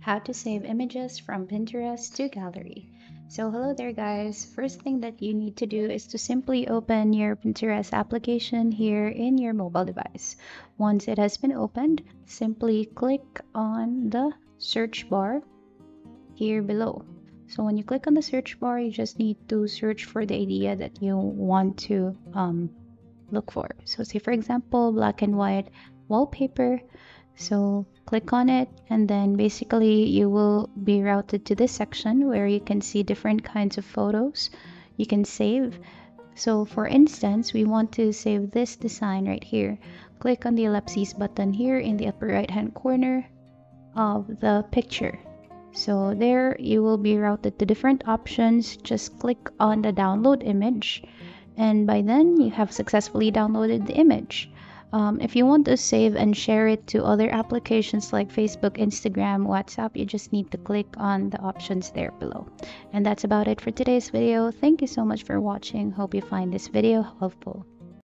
how to save images from Pinterest to gallery. So hello there guys, first thing that you need to do is to simply open your Pinterest application here in your mobile device. Once it has been opened, simply click on the search bar here below. So when you click on the search bar, you just need to search for the idea that you want to um, look for. So say for example, black and white wallpaper so click on it and then basically you will be routed to this section where you can see different kinds of photos you can save. So for instance, we want to save this design right here. Click on the ellipses button here in the upper right hand corner of the picture. So there you will be routed to different options. Just click on the download image and by then you have successfully downloaded the image. Um, if you want to save and share it to other applications like Facebook, Instagram, WhatsApp, you just need to click on the options there below. And that's about it for today's video. Thank you so much for watching. Hope you find this video helpful.